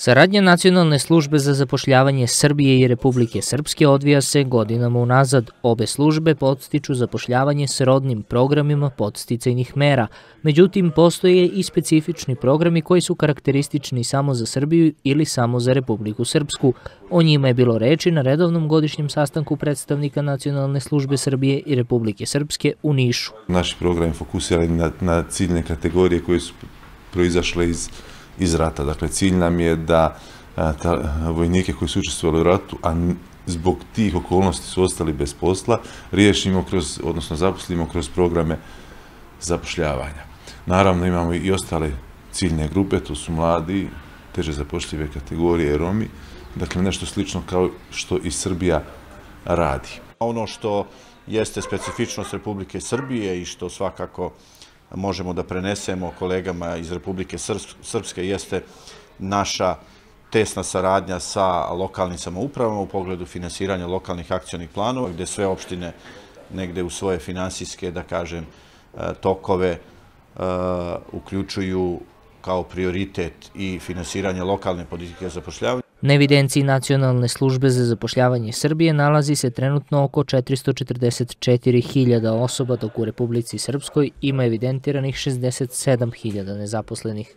Saradnja Nacionalne službe za zapošljavanje Srbije i Republike Srpske odvija se godinama unazad. Obe službe podstiču zapošljavanje s rodnim programima podsticajnih mera. Međutim, postoje i specifični programi koji su karakteristični samo za Srbiju ili samo za Republiku Srpsku. O njima je bilo reči na redovnom godišnjem sastanku predstavnika Nacionalne službe Srbije i Republike Srpske u Nišu. Naši programi fokusirali na, na ciljne kategorije koje su proizašle iz iz rata. Dakle, cilj nam je da ta, vojnike koji su učestvovali u ratu, a zbog tih okolnosti su ostali bez posla, riješimo kroz, odnosno zaposlimo kroz programe zapošljavanja. Naravno, imamo i ostale ciljne grupe, to su mladi, teže zapošljive kategorije, Romi, dakle, nešto slično kao što i Srbija radi. Ono što jeste specifičnost Republike Srbije i što svakako možemo da prenesemo kolegama iz Republike Srpske jeste naša tesna saradnja sa lokalnim samoupravama u pogledu finansiranja lokalnih akcionih planova, gde sve opštine negde u svoje finansijske, da kažem, e, tokove e, uključuju kao prioritet i finansiranje lokalne politike zapošljavanja. Na evidenciji Nacionalne službe za zapošljavanje Srbije nalazi se trenutno oko 444.000 osoba, dok u Republici Srpskoj ima evidentiranih 67.000 nezaposlenih.